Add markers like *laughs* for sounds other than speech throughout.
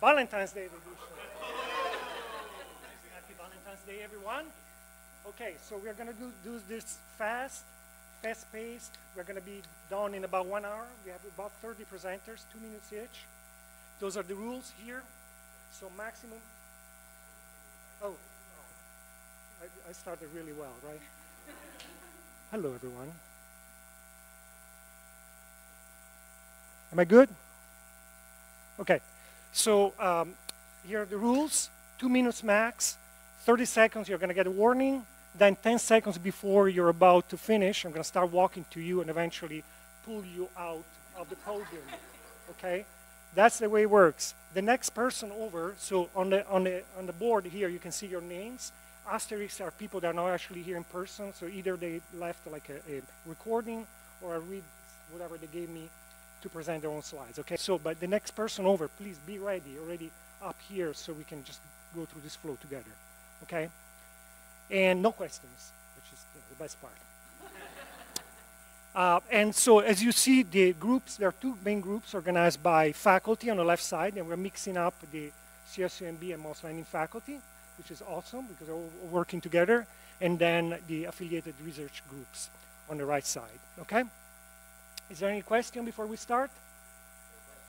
Valentine's Day edition. Happy Valentine's Day, everyone. Okay, so we're going to do, do this fast, fast paced. We're going to be done in about one hour. We have about 30 presenters, two minutes each. Those are the rules here. So maximum. Oh, oh. I, I started really well, right? Hello, everyone. Am I good? Okay. So um, here are the rules. Two minutes max. 30 seconds, you're to get a warning. Then 10 seconds before you're about to finish, I'm to start walking to you and eventually pull you out of the podium. Okay? That's the way it works. The next person over, so on the, on the, on the board here, you can see your names. Asterisks are people that are not actually here in person, so either they left like a, a recording or I read whatever they gave me to present their own slides. Okay, so but the next person over, please be ready, already up here, so we can just go through this flow together. Okay, and no questions, which is you know, the best part. *laughs* Uh, and so as you see, the groups, there are two main groups organized by faculty on the left side, and we're mixing up the CSUMB and Moss Landing faculty, which is awesome because they're all working together, and then the affiliated research groups on the right side, okay? Is there any question before we start?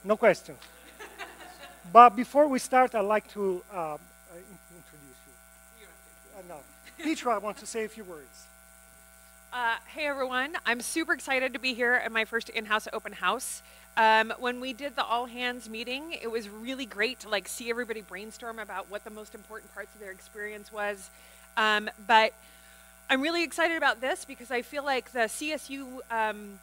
No question. but before we start, I'd like to uh, introduce you. Uh, no. Petra wants to say a few words. Uh, hey everyone, I'm super excited to be here at my first in-house open house. Um, when we did the all hands meeting, it was really great to like see everybody brainstorm about what the most important parts of their experience was. Um, but I'm really excited about this because I feel like the CSU um,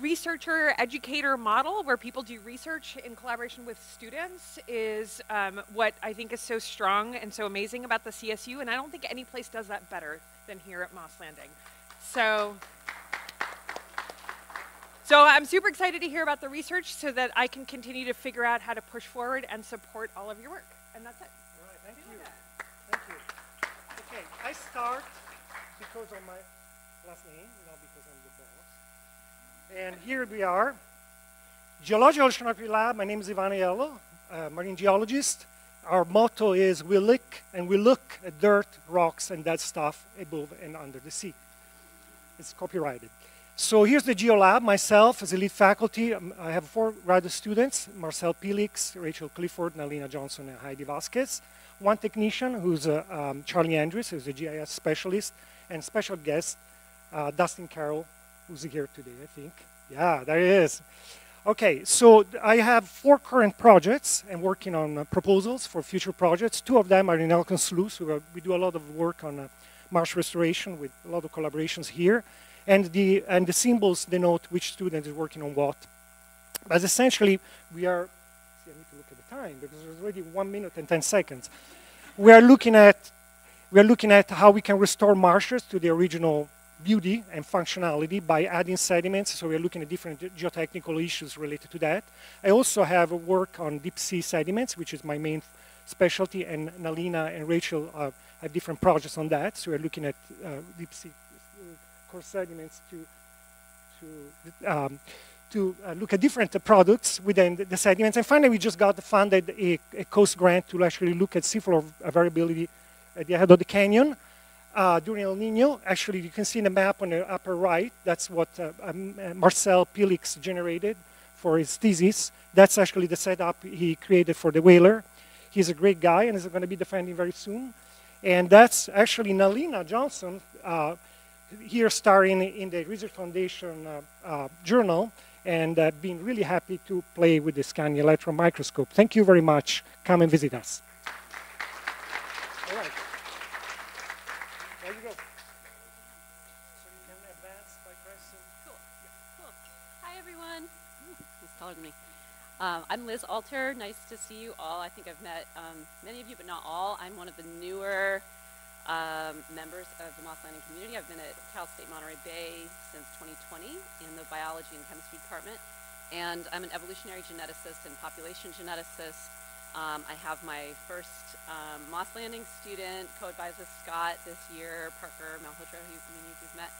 researcher educator model where people do research in collaboration with students is um, what I think is so strong and so amazing about the CSU and I don't think any place does that better than here at Moss Landing. So, so I'm super excited to hear about the research so that I can continue to figure out how to push forward and support all of your work. And that's it. All right, thank you. Thank you. Okay, I start because of my last name, not because I'm the boss. And here we are. Geological Oceanography Lab, my name is Ivano Aiello, uh, marine geologist. Our motto is we look and we look at dirt, rocks, and that stuff above and under the sea. It's copyrighted. So here's the GeoLab, myself as a lead faculty. Um, I have four graduate students, Marcel Pilix, Rachel Clifford, Nalina Johnson, and Heidi Vasquez. One technician who's uh, um, Charlie Andrews, who's a GIS specialist, and special guest, uh, Dustin Carroll, who's here today, I think. Yeah, there he is. Okay, so I have four current projects and working on uh, proposals for future projects. Two of them are in Elkhorn Slough. We, do a lot of work on uh, marsh restoration with a lot of collaborations here. And the, and the symbols denote which student is working on what. But essentially, we are, see, I need to look at the time because there's already one minute and 10 seconds. We are looking at, we are looking at how we can restore marshes to their original beauty and functionality by adding sediments. So we're looking at different geotechnical issues related to that. I also have work on deep sea sediments, which is my main specialty, and Nalina and Rachel uh, have different projects on that. So we're looking at uh, deep sea uh, core sediments to to um, to uh, look at different products within the, the, sediments. And finally, we just got funded a, a, coast grant to actually look at seafloor variability at the head of the canyon uh, during El Nino. Actually, you can see in the map on the upper right, that's what uh, um, Marcel Pilix generated for his thesis. That's actually the setup he created for the whaler. He's a great guy and is going to be defending very soon. And that's actually Nalina Johnson uh, here starring in the Research Foundation uh, uh, journal and uh, being really happy to play with the scanning electron microscope. Thank you very much. Come and visit us. All right. There you go. So you can advance by pressing. Cool. Cool. Hi, everyone. Than me. Um, I'm Liz Alter. Nice to see you all. I think I've met um, many of you, but not all. I'm one of the newer um, members of the Moss Landing community. I've been at Cal State Monterey Bay since 2020 in the biology and chemistry department. And I'm an evolutionary geneticist and population geneticist. Um, I have my first um, Moss Landing student, co-advised with Scott this year, Parker Malhotra, who many of you've met.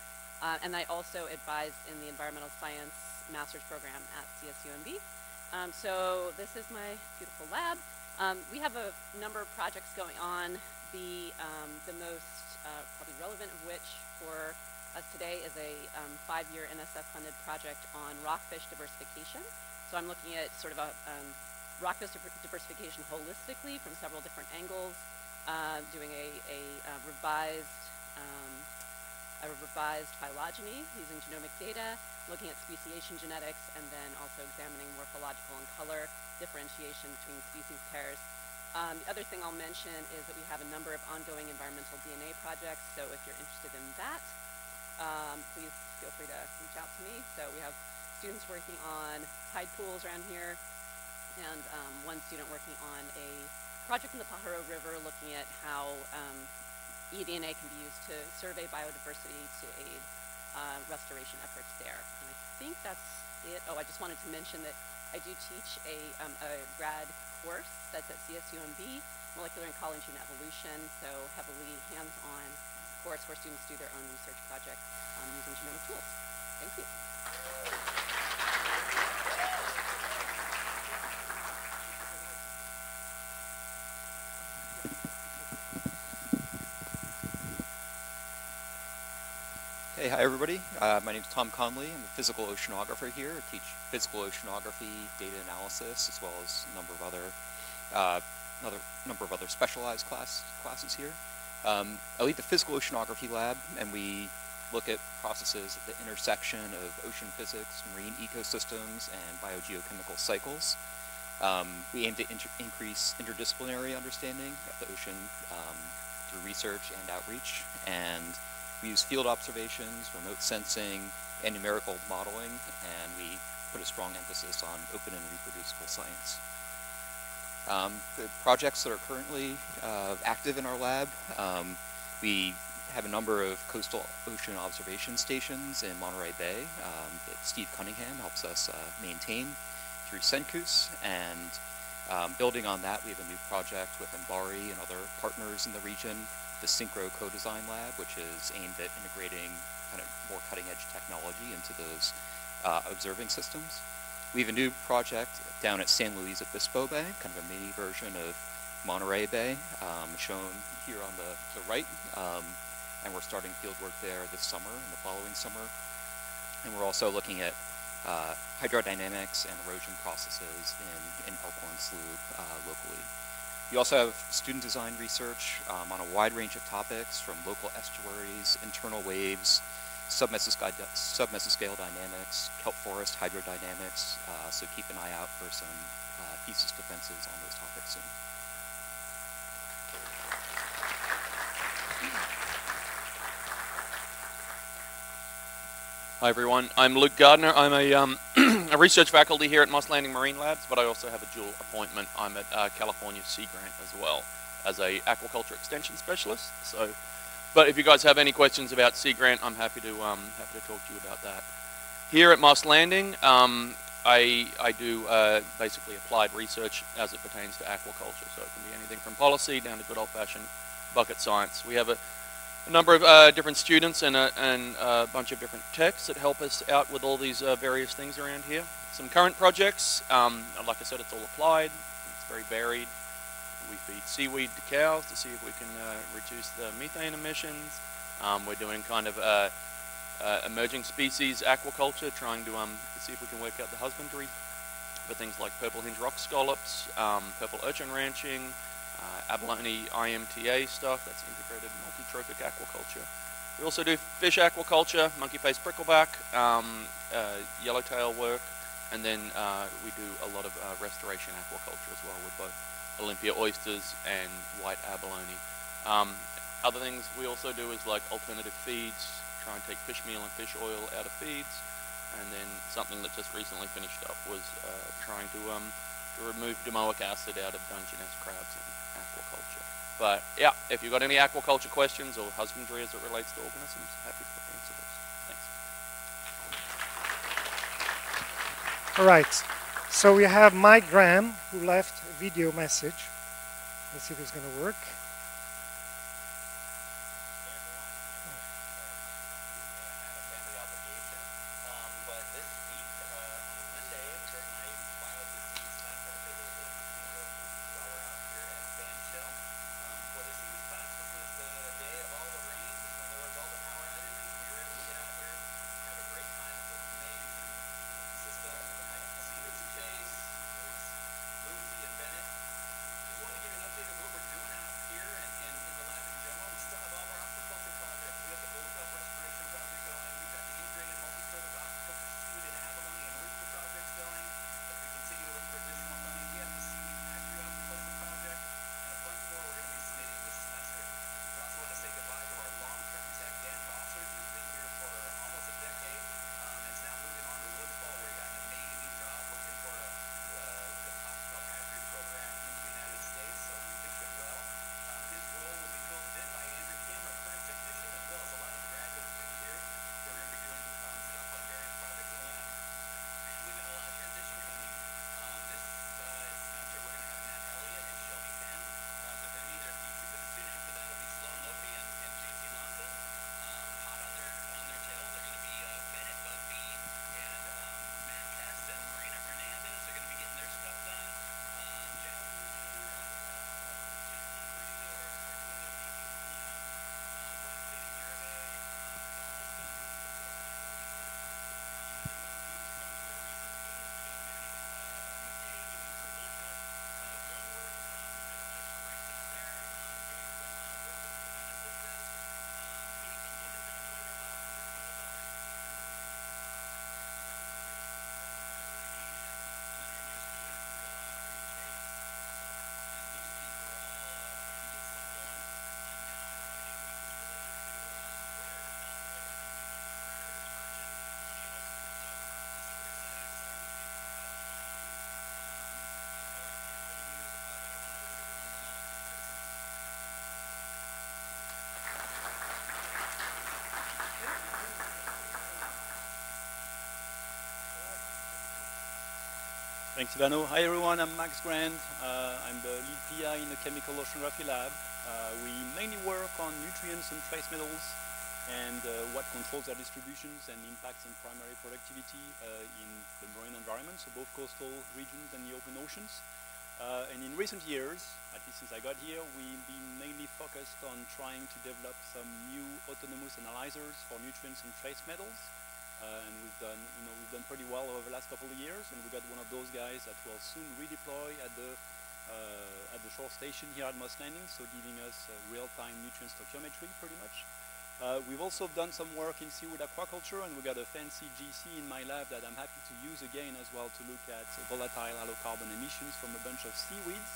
Uh, and I also advise in the environmental science master's program at CSUMB. Um, so this is my beautiful lab. Um, we have a number of projects going on. The, um, the most uh, probably relevant of which for us today is a um, five-year NSF-funded project on rockfish diversification. So I'm looking at sort of a um, rockfish diversification holistically from several different angles, uh, doing a, a uh, revised a revised phylogeny using genomic data, looking at speciation genetics, and then also examining morphological and color differentiation between species pairs. Um, the other thing I'll mention is that we have a number of ongoing environmental DNA projects, so if you're interested in that, um, please feel free to reach out to me. So we have students working on tide pools around here, and um, one student working on a project in the Pajaro River looking at how um, eDNA can be used to survey biodiversity to aid uh, restoration efforts there. And I think that's it. Oh, I just wanted to mention that I do teach a, um, a grad course that's at CSUMB, Molecular Ecology and Evolution, so heavily hands-on course where students do their own research projects um, using genomic tools. Thank you. Hi everybody. Uh, my name is Tom Conley. I'm a physical oceanographer here. I teach physical oceanography, data analysis, as well as a number of other, uh, another number of other specialized class classes here. Um, I lead the physical oceanography lab, and we look at processes at the intersection of ocean physics, marine ecosystems, and biogeochemical cycles. Um, we aim to inter- increase interdisciplinary understanding of the ocean um, through research and outreach, and we use field observations, remote sensing, and numerical modeling, and we put a strong emphasis on open and reproducible science. Um, the projects that are currently uh, active in our lab, um, we have a number of coastal ocean observation stations in Monterey Bay um, that Steve Cunningham helps us uh, maintain through CeNCOOS, and um, building on that, we have a new project with MBARI and other partners in the region the Synchro Co-Design Lab, which is aimed at integrating kind of more cutting-edge technology into those uh, observing systems. We have a new project down at San Luis Obispo Bay, kind of a mini version of Monterey Bay, um, shown here on the, the right. Um, and we're starting field work there this summer and the following summer. And we're also looking at uh, hydrodynamics and erosion processes in, in Elkhorn Slough uh, locally. We also have student design research um, on a wide range of topics from local estuaries, internal waves, submesoscale, submesoscale dynamics, kelp forest hydrodynamics, uh, so keep an eye out for some uh, thesis defenses on those topics soon. Hi everyone, I'm Luke Gardner. I'm a, um, a research faculty here at Moss Landing Marine Labs, but I also have a dual appointment. I'm at uh, California Sea Grant as well as a aquaculture extension specialist. So, but if you guys have any questions about Sea Grant, I'm happy to um, happy to talk to you about that. Here at Moss Landing, um, I I do uh, basically applied research as it pertains to aquaculture. So it can be anything from policy down to good old-fashioned bucket science. We have a a number of uh, different students and a, and a bunch of different techs that help us out with all these uh, various things around here. Some current projects, um, like I said, it's all applied. It's very varied. We feed seaweed to cows to see if we can uh, reduce the methane emissions. Um, we're doing kind of uh, uh, emerging species aquaculture, trying to, um, see if we can work out the husbandry for things like purple hinge rock scallops, um, purple urchin ranching, uh, abalone IMTA stuff, that's integrated multi-trophic aquaculture. We also do fish aquaculture, monkey face prickleback, um, uh, yellowtail work, and then uh, we do a lot of uh, restoration aquaculture as well with both Olympia oysters and white abalone. Um, other things we also do is like alternative feeds, try and take fish meal and fish oil out of feeds, and then something that just recently finished up was uh, trying to um, to remove domoic acid out of Dungeness crabs aquaculture. But yeah, if you've got any aquaculture questions or husbandry as it relates to organisms, happy to answer those. Thanks. All right. So we have Mike Graham who left a video message. Let's see if it's going to work. Thanks, Ivano. Hi, everyone. I'm Max Grand. Uh, I'm the lead PI in the Chemical Oceanography Lab. Uh, we mainly work on nutrients and trace metals and uh, what controls their distributions and impacts on primary productivity uh, in the marine environment, so both coastal regions and the open oceans. Uh, and in recent years, at least since I got here, we've been mainly focused on trying to develop some new autonomous analyzers for nutrients and trace metals. Uh, and we've done, you know, we've done pretty well over the last couple of years, and we got one of those guys that will soon redeploy at the uh, at the shore station here at Moss Landing, so giving us uh, real-time nutrient stoichiometry, pretty much. Uh, we've also done some work in seaweed aquaculture, and we got a fancy GC in my lab that I'm happy to use again as well to look at volatile halocarbon emissions from a bunch of seaweeds.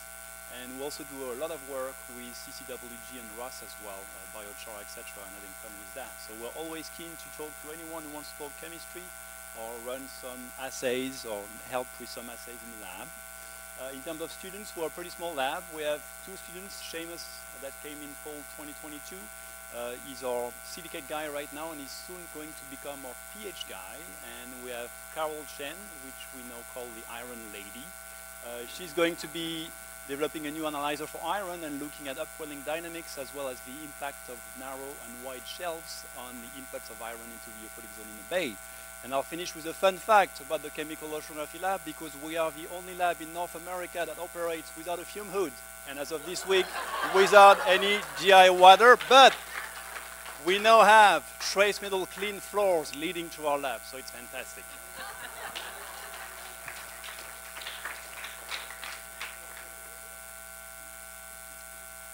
And we also do a lot of work with CCWG and ROS as well, uh, biochar, etc., and having fun with that. So we're always keen to talk to anyone who wants to talk chemistry or run some assays or help with some assays in the lab. Uh, in terms of students, we're a pretty small lab. We have two students, Seamus, that came in fall 2022. Uh, he's our silicate guy right now, and he's soon going to become our pH guy. And we have Carol Chen, which we now call the Iron Lady. Uh, she's going to be developing a new analyzer for iron and looking at upwelling dynamics as well as the impact of narrow and wide shelves on the inputs of iron into the euphotic zone in the bay. And I'll finish with a fun fact about the Chemical Oceanography Lab because we are the only lab in North America that operates without a fume hood. And as of this week, without any DI water, but we now have trace metal clean floors leading to our lab, so it's fantastic.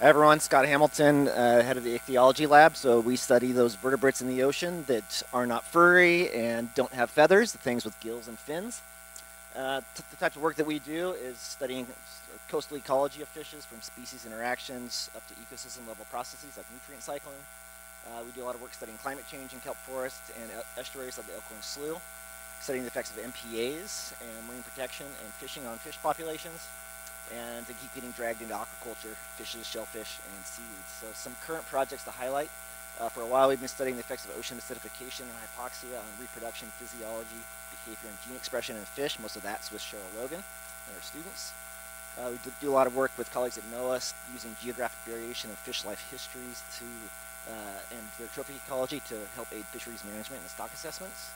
Everyone, Scott Hamilton, uh, head of the ichthyology lab. So we study those vertebrates in the ocean that are not furry and don't have feathers, the things with gills and fins. Uh, the type of work that we do is studying coastal ecology of fishes from species interactions up to ecosystem level processes like nutrient cycling. Uh, we do a lot of work studying climate change in kelp forests and estuaries like the Elkhorn Slough, studying the effects of MPAs and marine protection and fishing on fish populations and to keep getting dragged into aquaculture, fishes, shellfish, and seaweeds. So some current projects to highlight. Uh, for a while, we've been studying the effects of ocean acidification and hypoxia on reproduction, physiology, behavior, and gene expression in fish. Most of that's with Cheryl Logan and our students. Uh, we do a lot of work with colleagues at NOAA using geographic variation of fish life histories to uh, and their trophic ecology to help aid fisheries management and stock assessments.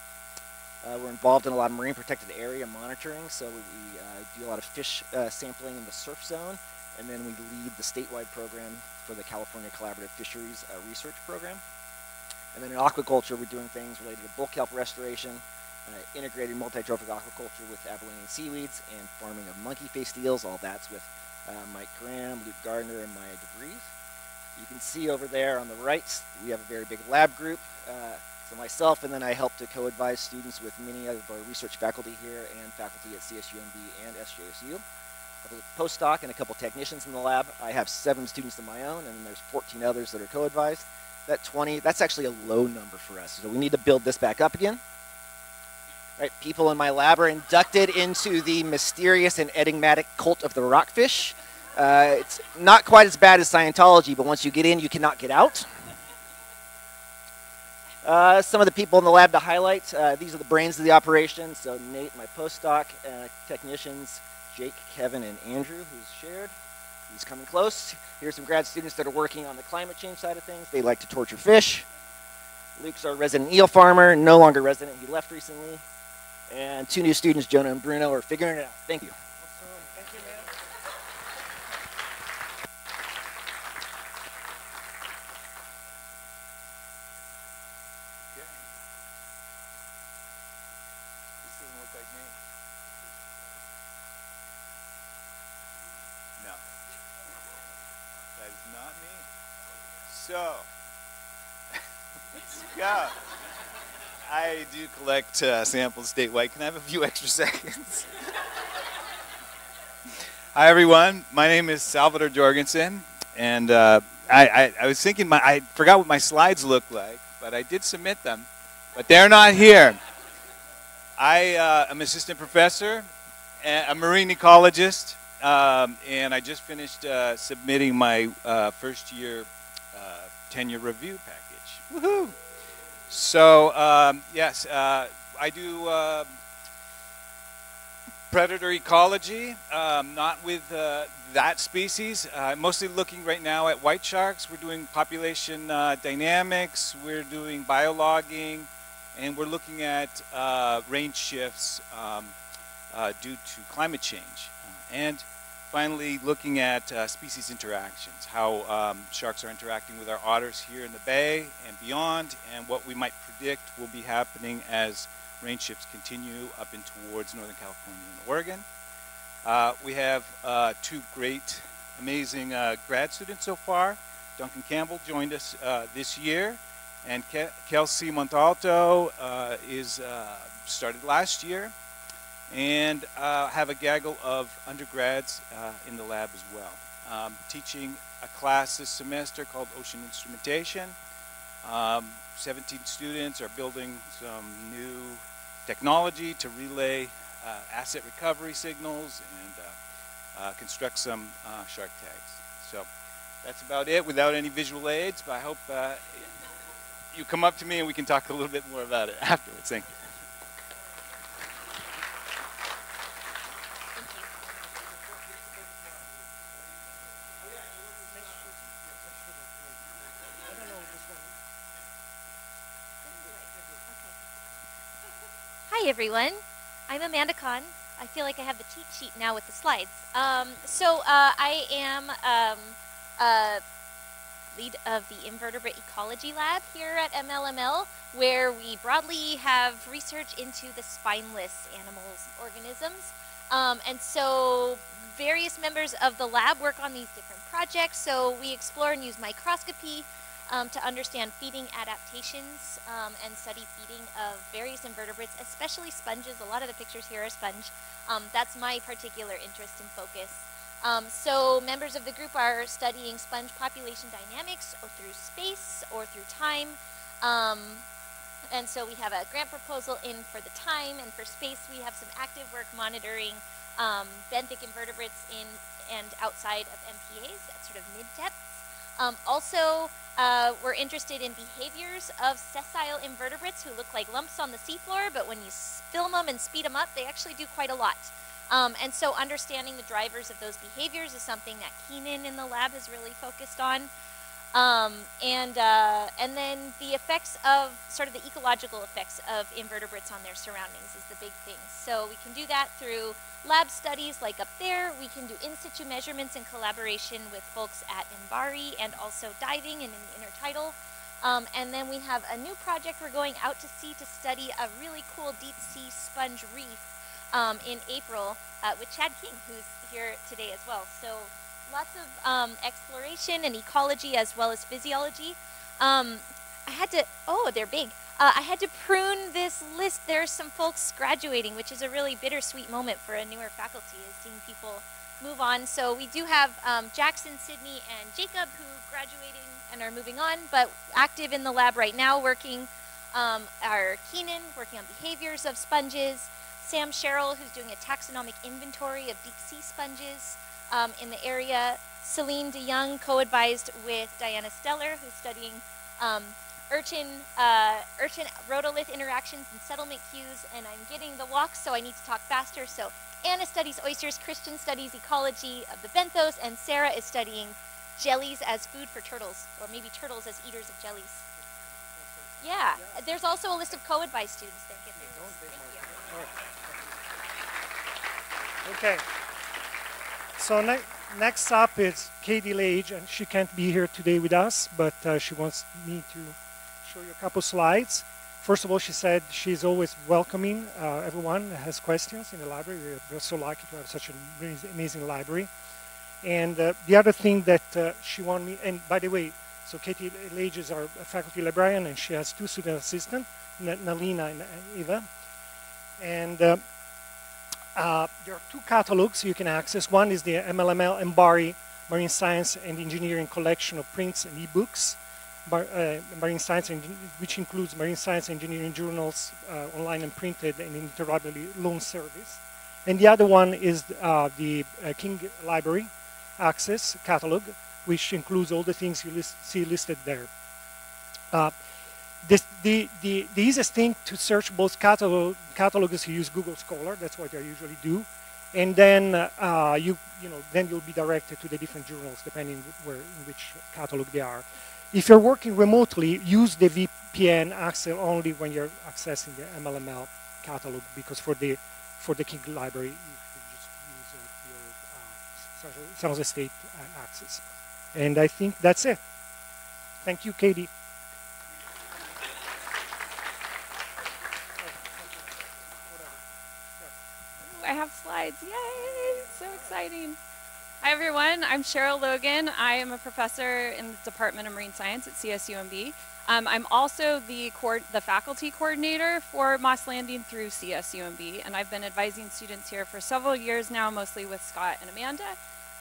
Uh, we're involved in a lot of marine protected area monitoring, so we, we uh, do a lot of fish uh, sampling in the surf zone, and then we lead the statewide program for the California Collaborative Fisheries uh, Research Program. And then in aquaculture, we're doing things related to bull kelp restoration, uh, integrated multi-trophic aquaculture with abelian seaweeds, and farming of monkey-faced eels. All that's with uh, Mike Graham, Luke Gardner, and Maya DeVries. You can see over there on the right, we have a very big lab group. Myself, and then I help to co-advise students with many of our research faculty here and faculty at CSUMB and SJSU. I have a postdoc and a couple technicians in the lab. I have seven students of my own, and then there's 14 others that are co-advised. That 20, that's actually a low number for us. So we need to build this back up again. Right, people in my lab are inducted into the mysterious and enigmatic cult of the rockfish. Uh, it's not quite as bad as Scientology, but once you get in, you cannot get out. Uh, some of the people in the lab to highlight, uh, these are the brains of the operation. So Nate, my postdoc, uh, technicians, Jake, Kevin, and Andrew, who's shared. He's coming close. Here's some grad students that are working on the climate change side of things. They like to torture fish. Luke's our resident eel farmer, no longer resident. He left recently. And two new students, Jonah and Bruno, are figuring it out. Thank you. Do collect uh, samples statewide. Can I have a few *laughs* extra seconds? Hi, everyone. My name is Salvador Jorgensen, and uh, I, I, I, was thinking, my, I forgot what my slides look like, but I did submit them, but they're not here. I uh, am assistant professor, a marine ecologist, um, and I just finished uh, submitting my uh, first year uh, tenure review package. Woohoo! So um, yes, uh, I do. Uh, predator ecology, um, not with uh, that species. Mostly looking right now at white sharks. We're doing population uh, dynamics, we're doing biologging, and we're looking at uh, range shifts um, uh, due to climate change. And finally, looking at uh, species interactions, how um, sharks are interacting with our otters here in the bay and beyond, and what we might predict will be happening as range shifts continue up in towards Northern California and Oregon. Uh, we have uh, two great, amazing uh, grad students so far. Duncan Campbell joined us uh, this year, and Ke Kelsey Montalto uh, is started last year, and have a gaggle of undergrads in the lab as well. Um, teaching a class this semester called Ocean Instrumentation. Um, 17 students are building some new technology to relay uh, asset recovery signals and uh, uh, construct some uh, shark tags. So that's about it without any visual aids, but I hope uh, you come up to me and we can talk a little bit more about it *laughs* afterwards. Thank you. Everyone, I'm Amanda Kahn. I feel like I have the cheat sheet now with the slides. Um, so uh, I am um, uh, lead of the Invertebrate Ecology Lab here at MLML, where we broadly have research into the spineless animals, organisms. Um, and so various members of the lab work on these different projects. So we explore and use microscopy um, to understand feeding adaptations um, and study feeding of various invertebrates, especially sponges. A lot of the pictures here are sponge. Um, that's my particular interest and focus. Um, so members of the group are studying sponge population dynamics or through space or through time. Um, and so we have a grant proposal in for the time and for space we have some active work monitoring um, benthic invertebrates in and outside of MPAs at sort of mid-depths. Um, also, uh, we're interested in behaviors of sessile invertebrates who look like lumps on the seafloor, but when you film them and speed them up, they actually do quite a lot. Um, and so understanding the drivers of those behaviors is something that Keenan in the lab has really focused on. Um, and, uh, and then the effects of, sort of the ecological effects of invertebrates on their surroundings is the big thing. So we can do that through lab studies like up there. We can do in situ measurements in collaboration with folks at MBARI and also diving and in the intertidal. Um, and then we have a new project we're going out to sea to study a really cool deep sea sponge reef um, in April uh, with Chad King, who's here today as well. So lots of um, exploration and ecology as well as physiology. Um, I had to, oh, they're big. Uh, I had to prune this list. There are some folks graduating, which is a really bittersweet moment for a newer faculty, is seeing people move on. So we do have um, Jackson, Sydney, and Jacob who graduating and are moving on, but active in the lab right now working um, are Keenan, working on behaviors of sponges, Sam Sherrill, who's doing a taxonomic inventory of deep sea sponges, um, in the area. Celine DeYoung co-advised with Diana Steller, who's studying um, urchin, uh, urchin rhodolith interactions and settlement cues, and I'm getting the walk, so I need to talk faster. So Anna studies oysters, Christian studies ecology of the benthos, and Sarah is studying jellies as food for turtles, or maybe turtles as eaters of jellies. Yeah, there's also a list of co-advised students. Thank you. Okay. So ne next up is Katie Lage, and she can't be here today with us, but uh, she wants me to show you a couple slides. First of all, she said she's always welcoming uh, everyone that has questions in the library. We're, so lucky to have such an amazing library. And uh, the other thing that uh, she wanted me, and by the way, so Katie Lage is our faculty librarian, and she has two student assistants, Nalina and Eva. And uh, uh, there are two catalogs you can access. One is the MLML MBARI Marine Science and Engineering Collection of Prints and eBooks, uh, Marine Science, which includes Marine Science Engineering journals, uh, online and printed, and interlibrary loan service. And the other one is uh, the uh, King Library Access catalog, which includes all the things you list, see listed there. This, the, the, the easiest thing to search both catalog, is to use Google Scholar. That's what I usually do. And then uh, you, you know, then you'll be directed to the different journals depending where, in which catalog they are. If you're working remotely, use the VPN access only when you're accessing the MLML catalog because for the for the King library, you should just use uh, your uh, San Jose State access. And I think that's it. Thank you, Katie. I have slides. Yay! So exciting. Hi, everyone. I'm Cheryl Logan. I am a professor in the Department of Marine Science at CSUMB. Um, I'm also the, the faculty coordinator for Moss Landing through CSUMB, and I've been advising students here for several years now, mostly with Scott and Amanda.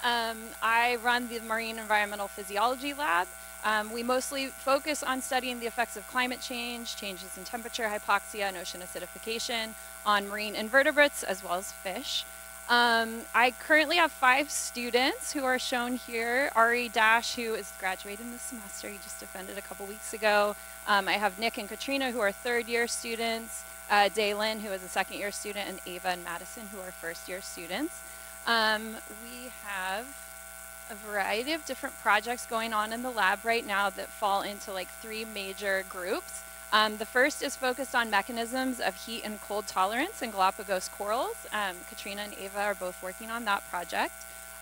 Um, I run the Marine Environmental Physiology Lab. Um, we mostly focus on studying the effects of climate change, changes in temperature, hypoxia, and ocean acidification on marine invertebrates as well as fish. Um, I currently have five students who are shown here. Ari Dash, who is graduating this semester, he just defended a couple weeks ago. Um, I have Nick and Katrina, who are third year students, uh, Daylin, who is a second year student, and Ava and Madison, who are first year students. Um, we have a variety of different projects going on in the lab right now that fall into like three major groups. Um, the first is focused on mechanisms of heat and cold tolerance in Galapagos corals. Um, Katrina and Ava are both working on that project.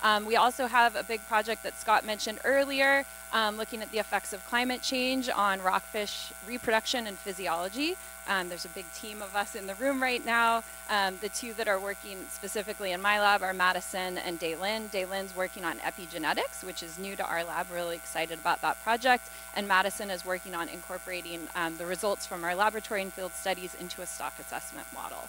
Um, we also have a big project that Scott mentioned earlier, um, looking at the effects of climate change on rockfish reproduction and physiology. Um, there's a big team of us in the room right now. Um, the two that are working specifically in my lab are Madison and Daylin. Daylin's working on epigenetics, which is new to our lab. Really excited about that project. And Madison is working on incorporating um, the results from our laboratory and field studies into a stock assessment model.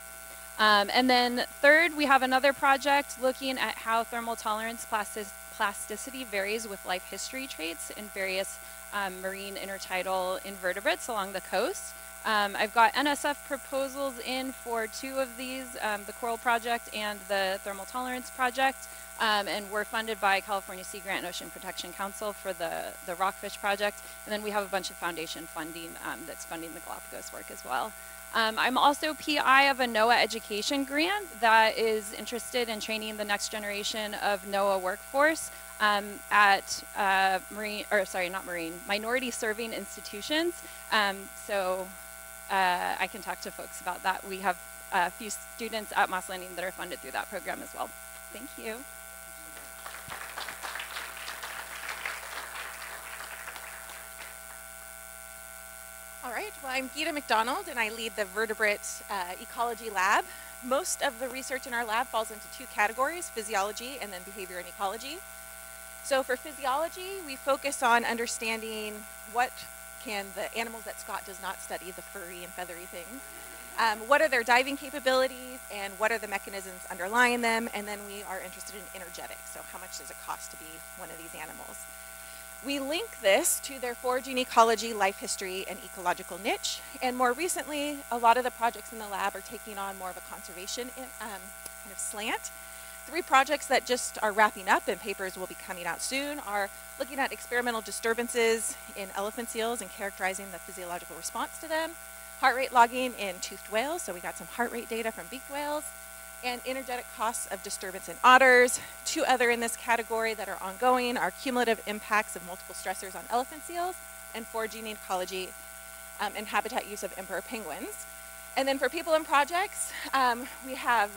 Um, and then third, we have another project looking at how thermal tolerance plastic plasticity varies with life history traits in various um, marine intertidal invertebrates along the coast. Um, I've got NSF proposals in for two of these, um, the Coral Project and the Thermal Tolerance Project, um, and we're funded by California Sea Grant and Ocean Protection Council for the, the Rockfish Project, and then we have a bunch of foundation funding um, that's funding the Galapagos work as well. Um, I'm also PI of a NOAA education grant that is interested in training the next generation of NOAA workforce um, at uh, marine, or sorry, not marine, minority serving institutions. Um, so uh, I can talk to folks about that. We have a few students at Moss Landing that are funded through that program as well. Thank you. All right, well, I'm Gitte McDonald and I lead the vertebrate uh, ecology lab. Most of the research in our lab falls into two categories, physiology and then behavior and ecology. So for physiology, we focus on understanding what can the animals that Scott does not study, the furry and feathery things, um, what are their diving capabilities and what are the mechanisms underlying them, and then we are interested in energetics, so how much does it cost to be one of these animals. We link this to their foraging ecology, life history, and ecological niche. And more recently, a lot of the projects in the lab are taking on more of a conservation in, um, kind of slant. Three projects that just are wrapping up and papers will be coming out soon are looking at experimental disturbances in elephant seals and characterizing the physiological response to them, heart rate logging in toothed whales, so we got some heart rate data from beaked whales, and energetic costs of disturbance in otters. Two other in this category that are ongoing are cumulative impacts of multiple stressors on elephant seals and foraging ecology um, and habitat use of emperor penguins. And then for people and projects, um, we have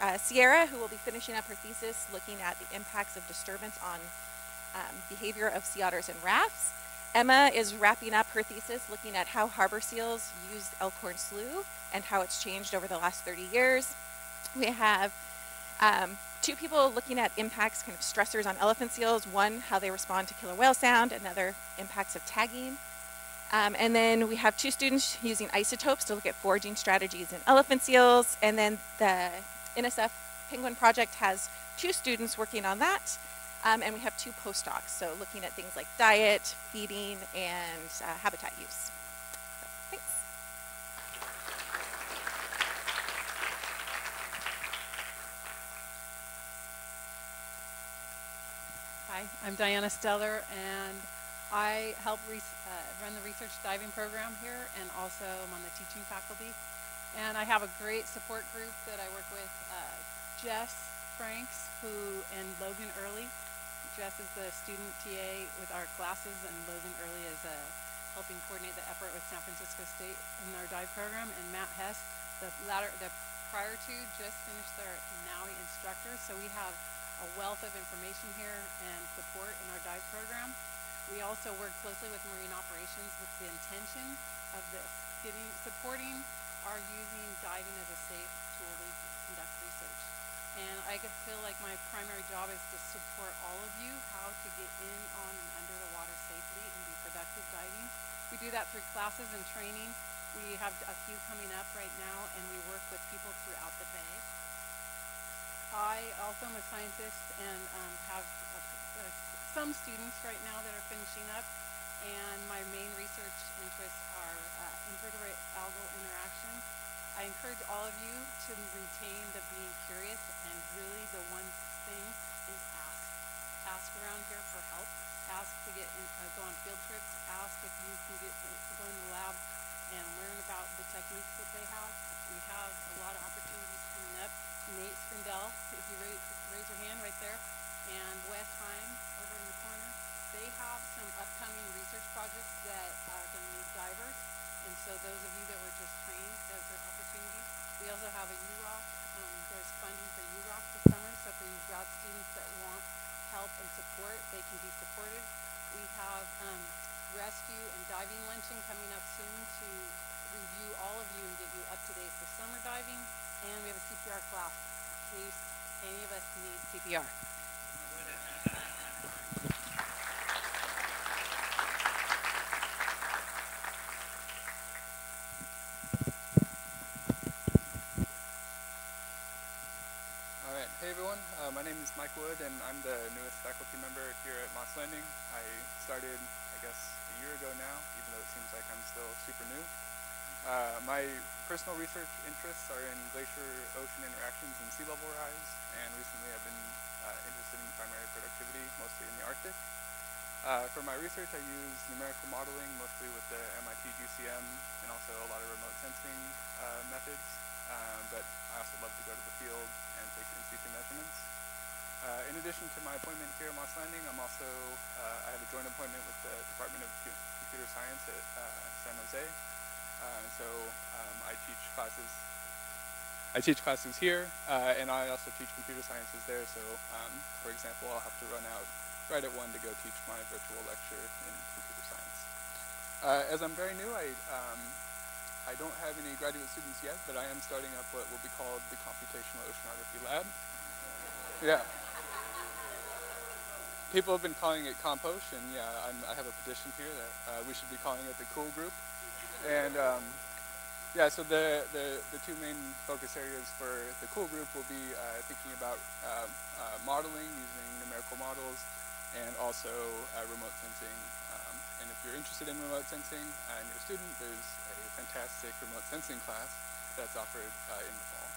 uh, Sierra, who will be finishing up her thesis looking at the impacts of disturbance on um, behavior of sea otters and rafts. Emma is wrapping up her thesis looking at how harbor seals use Elkhorn Slough and how it's changed over the last 30 years. We have um, two people looking at impacts, kind of stressors on elephant seals. One, how they respond to killer whale sound, another, impacts of tagging. Um, and then we have two students using isotopes to look at foraging strategies in elephant seals. And then the NSF Penguin Project has two students working on that. Um, and we have two postdocs, so looking at things like diet, feeding, and uh, habitat use. I'm Diana Steller, and I help uh, run the research diving program here, and also I'm on the teaching faculty. And I have a great support group that I work with, uh, Jess Franks, who and Logan Early. Jess is the student TA with our classes, and Logan Early is uh, helping coordinate the effort with San Francisco State in our dive program. And Matt Hess, the latter, the prior to, just finished their NAUI instructor. So we have a wealth of information here and support in our dive program. We also work closely with marine operations with the intention of this, supporting our using diving as a safe tool to conduct research. And I feel like my primary job is to support all of you how to get in, on, and under the water safely and be productive diving. We do that through classes and training. We have a few coming up right now, and we work with people throughout the bay. I also am a scientist and um, have a, a, some students right now that are finishing up. And my main research interests are uh, invertebrate algal interactions. I encourage all of you to retain the being curious and really the one thing is ask. Ask around here for help. Ask to get in, uh, go on field trips. Ask if you can get to go in the lab and learn about the techniques that they have. We have a lot of opportunities. Nate Sprindell, if you raise, raise your hand right there, and Wes Heim over in the corner. They have some upcoming research projects that are going to need divers. And so those of you that were just trained, those are opportunities. We also have a UROC. Um, there's funding for UROC this summer. So for you grad students that want help and support, they can be supported. We have um, rescue and diving luncheon coming up soon to review all of you and get you up to date for summer diving. And we have a CPR class in case any of us need CPR. All right, hey everyone, uh, my name is Mike Wood and I'm the newest faculty member here at Moss Landing. I started, I guess, a year ago now, even though it seems like I'm still super new. Uh, my personal research interests are in glacier-ocean interactions and sea level rise, and recently I've been uh, interested in primary productivity, mostly in the Arctic. Uh, for my research, I use numerical modeling, mostly with the MIT GCM, and also a lot of remote sensing uh, methods, uh, but I also love to go to the field and take in situ measurements. Uh, in addition to my appointment here at Moss Landing, I'm also, I have a joint appointment with the Department of Computer Science at San Jose, uh, and so um, I teach classes. I teach classes here, uh, and I also teach computer sciences there. So, um, for example, I'll have to run out right at one to go teach my virtual lecture in computer science. Uh, as I'm very new, I um, I don't have any graduate students yet, but I am starting up what will be called the Computational Oceanography Lab. Yeah. People have been calling it Compost, and yeah, I'm, i have a petition here that uh, we should be calling it the Cool Group. And um, yeah, so the, the, the, two main focus areas for the cool group will be uh, thinking about uh, uh, modeling using numerical models and also uh, remote sensing. Um, and if you're interested in remote sensing and you're a student, there's a fantastic remote sensing class that's offered uh, in the fall.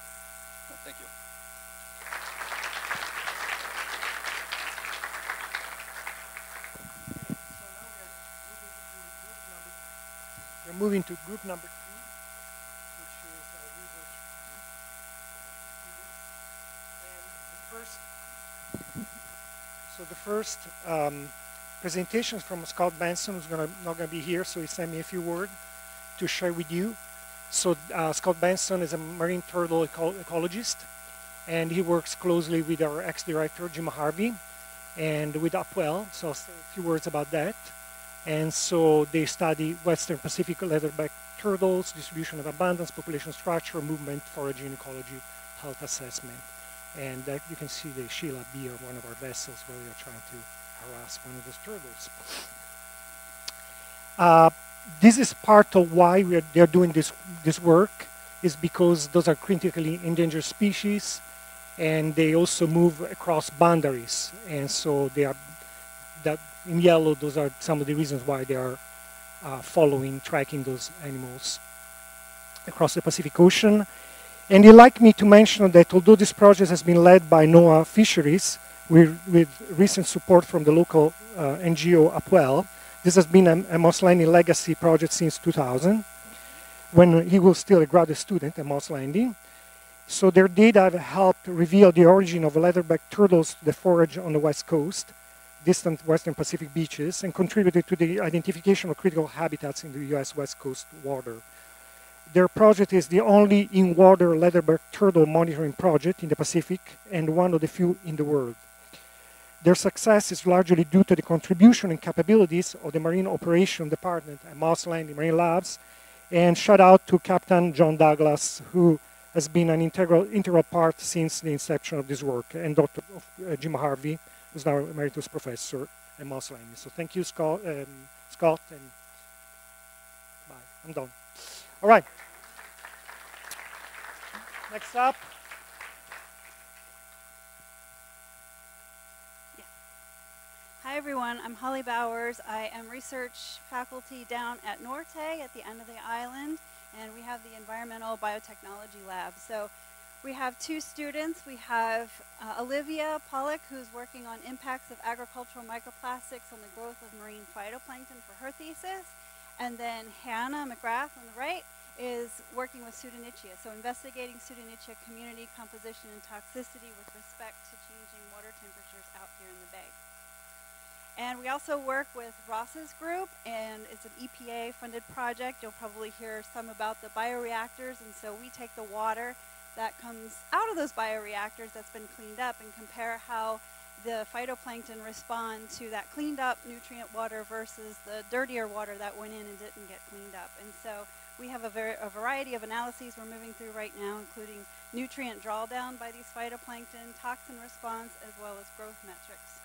thank you. We're moving to group number three, which is our research group. And the first, so the first um, presentation from Scott Benson, who's gonna, not going to be here, so he sent me a few words to share with you. So uh, Scott Benson is a marine turtle eco ecologist, and he works closely with our ex-director, Jim Harvey, and with Upwell. So I'll say a few words about that. And so they study Western Pacific leatherback turtles, distribution of abundance, population structure, movement, foraging, ecology, health assessment. And you can see the Sheila B, or one of our vessels, where we are trying to harass one of those turtles. Uh, this is part of why we are, they're doing this, this work, is because those are critically endangered species, and they also move across boundaries. And so they are that in yellow, those are some of the reasons why they are uh, following, tracking those animals across the Pacific Ocean. And he'd like me to mention that although this project has been led by NOAA Fisheries, with, with recent support from the local uh, NGO Upwell, This has been a, a legacy project since 2000, when he was still a graduate student at Moss. So their data have helped reveal the origin of leatherback turtles that forage on the west coast, distant western Pacific beaches, and contributed to the identification of critical habitats in the U.S. west coast water. Their project is the only in-water leatherback turtle monitoring project in the Pacific and one of the few in the world. Their success is largely due to the contribution and capabilities of the Marine Operation Department at Moss Landing Marine Labs. And shout out to Captain John Douglas, who has been an integral, integral part since the inception of this work, and Dr. Uh, Jim Harvey, who's now emeritus professor at Moss Landing. So thank you, Scott, um, Scott and bye. I'm done. All right. Next up. Hi everyone, I'm Holly Bowers. I am research faculty down at Norte at the end of the island, and we have the Environmental Biotechnology Lab. So we have two students. We have uh, Olivia Pollock, who's working on impacts of agricultural microplastics on the growth of marine phytoplankton for her thesis. And then Hannah McGrath on the right is working with Pseudo-nitzschia, so investigating Pseudo-nitzschia community composition and toxicity with respect to changing water temperatures out here in the bay. And we also work with Ross's group, and it's an EPA funded project. You'll probably hear some about the bioreactors, and so we take the water that comes out of those bioreactors that's been cleaned up and compare how the phytoplankton respond to that cleaned up nutrient water versus the dirtier water that went in and didn't get cleaned up. And so we have a, ver a variety of analyses we're moving through right now, including nutrient drawdown by these phytoplankton, toxin response, as well as growth metrics.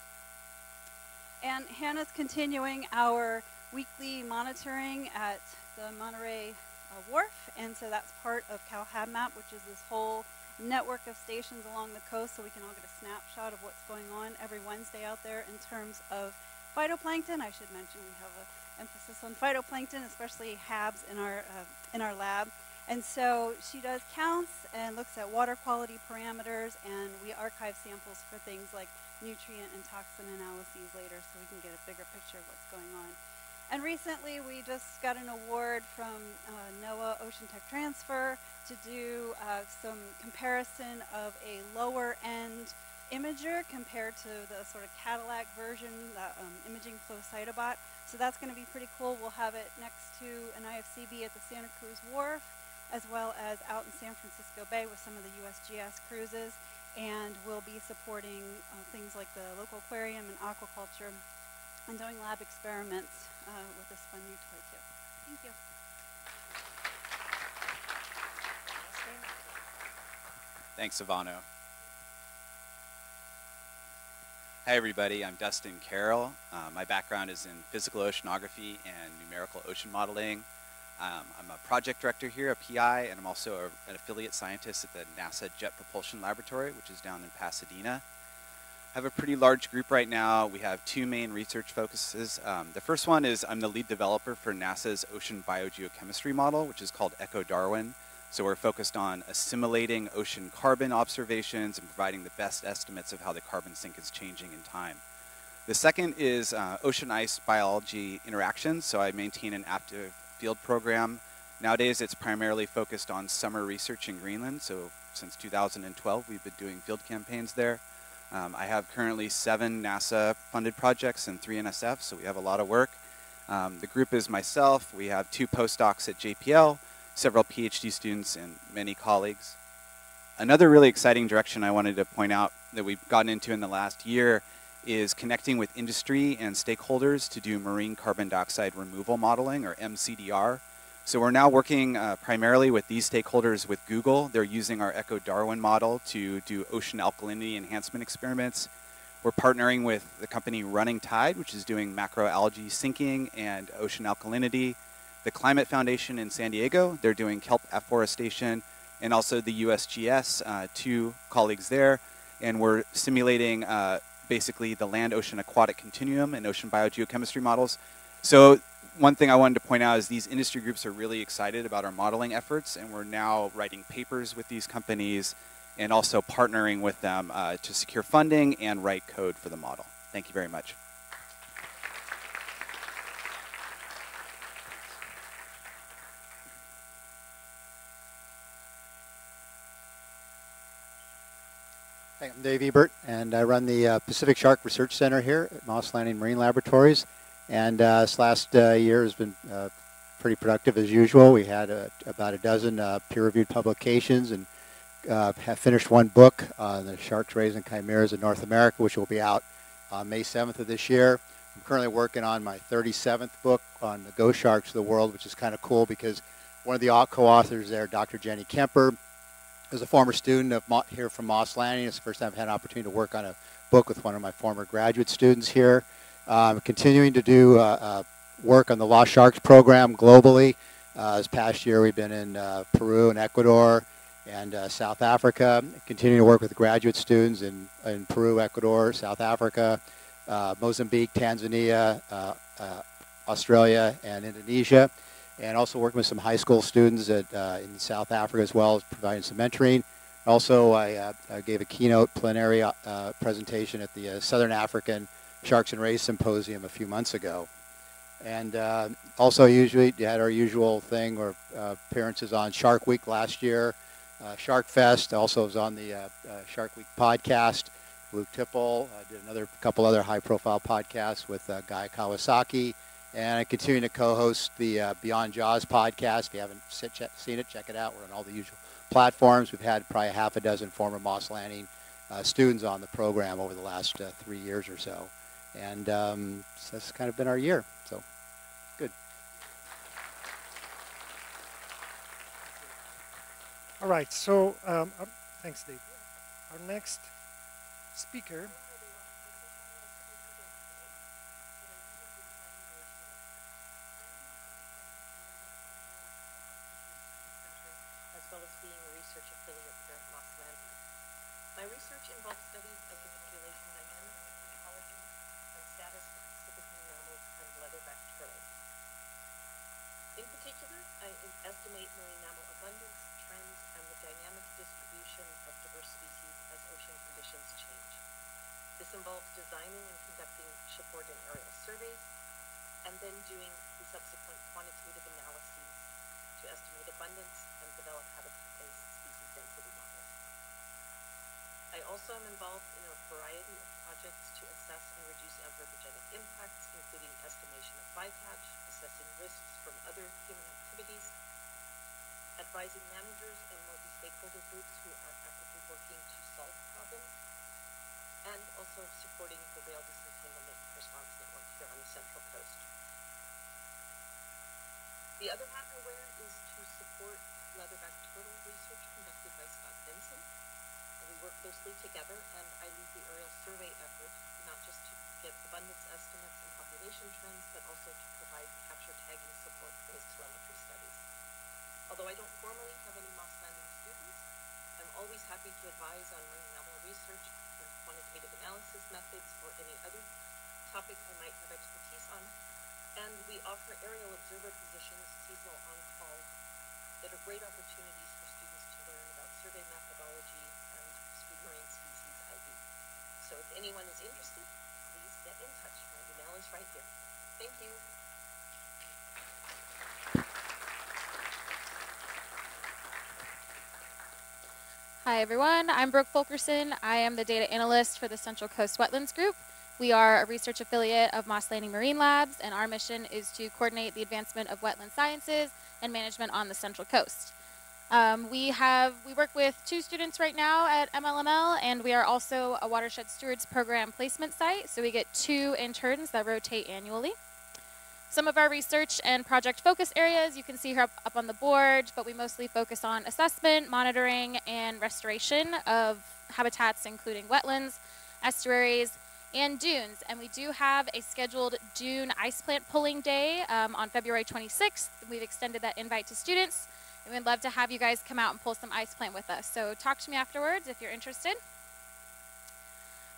And Hannah's continuing our weekly monitoring at the Monterey uh, Wharf, and so that's part of CalHabMap, which is this whole network of stations along the coast so we can all get a snapshot of what's going on every Wednesday out there in terms of phytoplankton. I should mention we have an emphasis on phytoplankton, especially HABs in our, uh, in our lab. And so she does counts and looks at water quality parameters, and we archive samples for things like nutrient and toxin analyses later so we can get a bigger picture of what's going on. And recently we just got an award from uh, NOAA Ocean Tech Transfer to do uh, some comparison of a lower end imager compared to the sort of Cadillac version, the um, imaging flow cytobot. So that's going to be pretty cool. We'll have it next to an IFCB at the Santa Cruz Wharf, as well as out in San Francisco Bay with some of the USGS cruises and we'll be supporting uh, things like the local aquarium and aquaculture and doing lab experiments uh, with this fun new toy too. Thank you. Thanks, Ivano. Hi, everybody. I'm Dustin Carroll. Uh, my background is in physical oceanography and numerical ocean modeling. Um, I'm a project director here, a PI, and I'm also a, an affiliate scientist at the NASA Jet Propulsion Laboratory, which is down in Pasadena. I have a pretty large group right now. We have two main research focuses. Um, the first one is I'm the lead developer for NASA's ocean biogeochemistry model, which is called ECCO-Darwin. So we're focused on assimilating ocean carbon observations and providing the best estimates of how the carbon sink is changing in time. The second is uh, ocean ice biology interactions. So I maintain an active field program. Nowadays, it's primarily focused on summer research in Greenland. So since 2012, we've been doing field campaigns there. Um, I have currently seven NASA-funded projects and three NSF, so we have a lot of work. Um, the group is myself. We have two postdocs at JPL, several PhD students, and many colleagues. Another really exciting direction I wanted to point out that we've gotten into in the last year is connecting with industry and stakeholders to do marine carbon dioxide removal modeling, or MCDR. So we're now working uh, primarily with these stakeholders with Google. They're using our ECCO-Darwin model to do ocean alkalinity enhancement experiments. We're partnering with the company Running Tide, which is doing macroalgae sinking and ocean alkalinity. The Climate Foundation in San Diego, they're doing kelp afforestation, and also the USGS, uh, two colleagues there. And we're simulating uh, basically the land ocean aquatic continuum and ocean biogeochemistry models. So one thing I wanted to point out is these industry groups are really excited about our modeling efforts and we're now writing papers with these companies and also partnering with them uh, to secure funding and write code for the model. Thank you very much. Hey, I'm Dave Ebert, and I run the uh, Pacific Shark Research Center here at Moss Landing Marine Laboratories. And uh, this last uh, year has been uh, pretty productive as usual. We had uh, about a dozen uh, peer-reviewed publications and have finished one book on the sharks raising chimeras in North America, which will be out on May 7th of this year. I'm currently working on my 37th book on the ghost sharks of the world, which is kind of cool because one of the co-authors there, Dr. Jenny Kemper, is a former student of Mo- here from Moss Landing. It's the first time I've had an opportunity to work on a book with one of my former graduate students here. Um, continuing to do uh, uh, work on the Lost Sharks program globally. Uh, this past year, we've been in uh, Peru and Ecuador and uh, South Africa. Continuing to work with graduate students in, in Peru, Ecuador, South Africa, uh, Mozambique, Tanzania, Australia, and Indonesia and also working with some high school students at, uh, in South Africa as well as providing some mentoring. Also, I, uh, I gave a keynote plenary uh, presentation at the uh, Southern African Sharks and Rays Symposium a few months ago. And uh, also usually had our usual thing or uh, appearances on Shark Week last year, Shark Fest, also was on the Shark Week podcast. Luke Tipple, did another couple other high profile podcasts with Guy Kawasaki, and I continue to co-host the uh, Beyond Jaws podcast. If you haven't seen it, check it out. We're on all the usual platforms. We've had probably half a dozen former Moss Landing uh, students on the program over the last uh, three years or so. And um, so that's kind of been our year. So, good. All right. So, um, thanks, Dave. Our next speaker estimate marine mammal abundance, trends, and the dynamic distribution of diverse species as ocean conditions change. This involves designing and conducting shipboard and aerial surveys, and then doing the subsequent quantitative analyses to estimate abundance and develop habitat-based species density models. I also am involved in a variety of projects to assess and reduce anthropogenic impacts, including estimation of bycatch, assessing risks from other human activities, advising managers and multi-stakeholder groups who are actively working to solve problems, and also supporting the whale disentanglement response network here on the Central Coast. The other wear is to support leatherback turtle research conducted by Scott Benson. We work closely together, and I lead the aerial survey effort, not just to get abundance estimates and population trends, but also to provide capture tagging support for those telemetry studies. Although I don't formally have any Moss Landing students, I'm always happy to advise on marine mammal research and quantitative analysis methods or any other topic I might have expertise on. And we offer aerial observer positions, seasonal on-call, that are great opportunities for students to learn about survey methodology and marine species ID. So if anyone is interested, please get in touch. My email is right here. Thank you. Hi everyone, I'm Brooke Fulkerson. I am the data analyst for the Central Coast Wetlands Group. We are a research affiliate of Moss Landing Marine Labs and our mission is to coordinate the advancement of wetland sciences and management on the Central Coast. Um, we have we work with two students right now at MLML and we are also a Watershed Stewards Program placement site, so we get two interns that rotate annually. Some of our research and project focus areas you can see here up, up, on the board, but we mostly focus on assessment, monitoring, and restoration of habitats including wetlands, estuaries, and dunes. And we do have a scheduled dune ice plant pulling day um, on February 26th. We've extended that invite to students. And we'd love to have you guys come out and pull some ice plant with us. So talk to me afterwards if you're interested.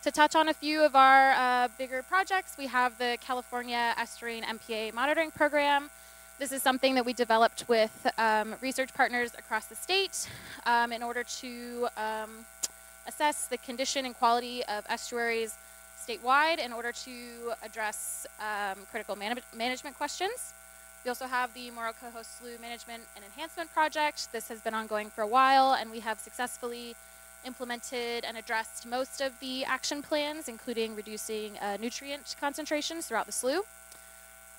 To touch on a few of our uh, bigger projects, we have the California Estuarine MPA Monitoring Program. This is something that we developed with um, research partners across the state um, in order to um, assess the condition and quality of estuaries statewide in order to address um, critical man management questions. We also have the Moro Cojo Slough Management and Enhancement Project. This has been ongoing for a while, and we have successfully implemented and addressed most of the action plans, including reducing uh, nutrient concentrations throughout the slough.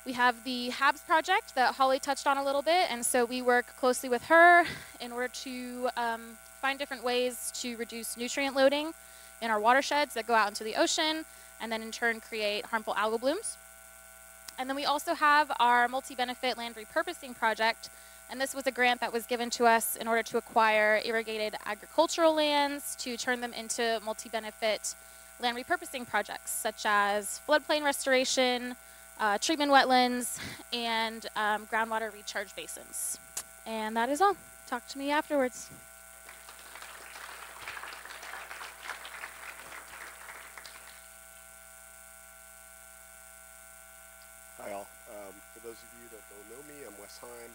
We have the HABS project that Holly touched on a little bit, and so we work closely with her in order to um, find different ways to reduce nutrient loading in our watersheds that go out into the ocean and then in turn create harmful algal blooms. And then we also have our multi-benefit land repurposing project, and this was a grant that was given to us in order to acquire irrigated agricultural lands to turn them into multi-benefit land repurposing projects, such as floodplain restoration, uh, treatment wetlands, and um, groundwater recharge basins. And that is all. Talk to me afterwards. Hi all. Um, for those of you that don't know me, I'm Wes Heim.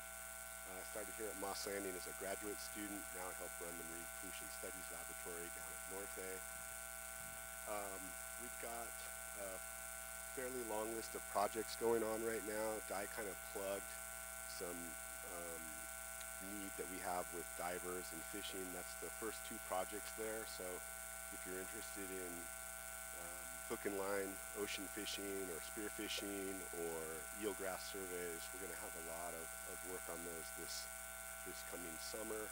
Uh, I started here at Moss Landing as a graduate student. Now I help run the Marine Pollution Studies Laboratory down at Norte. Um, we've got a fairly long list of projects going on right now. Di kind of plugged some um, need that we have with divers and fishing. That's the first two projects there. So if you're interested in hook and line ocean fishing or spear fishing or eelgrass surveys. We're going to have a lot of, of work on those this this coming summer.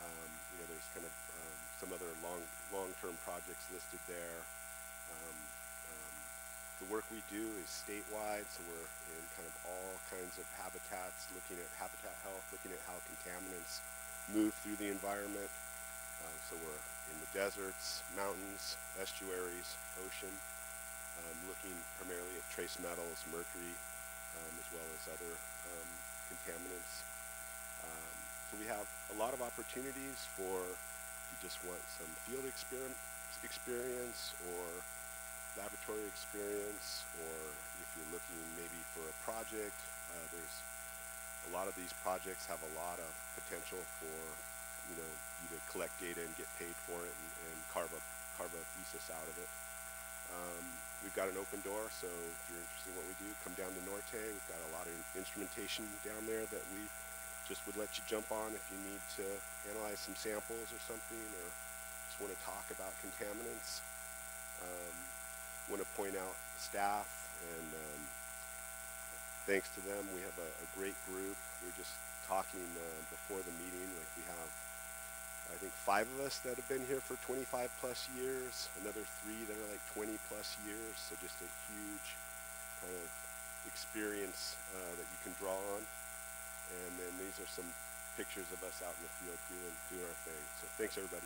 Um, you know, there's kind of um, some other long long-term projects listed there. Um, um, the work we do is statewide, so we're in kind of all kinds of habitats, looking at habitat health, looking at how contaminants move through the environment. Uh, so we're in the deserts, mountains, estuaries, ocean, um, looking primarily at trace metals, mercury, um, as well as other um, contaminants. Um, so we have a lot of opportunities for if you just want some field experience, experience or laboratory experience, or if you're looking maybe for a project, uh, there's a lot of these projects have a lot of potential for you know, to collect data and get paid for it and, and carve a carve a thesis out of it. Um, we've got an open door, so if you're interested in what we do, come down to Norte. We've got a lot of instrumentation down there that we just would let you jump on if you need to analyze some samples or something, or just want to talk about contaminants. Um, want to point out staff and um, thanks to them, we have a, a great group. We are just talking uh, before the meeting, like we have I think five of us that have been here for 25 plus years, another three that are like 20 plus years, so just a huge kind of experience uh, that you can draw on. And then these are some pictures of us out in the field doing, doing our thing. So thanks everybody.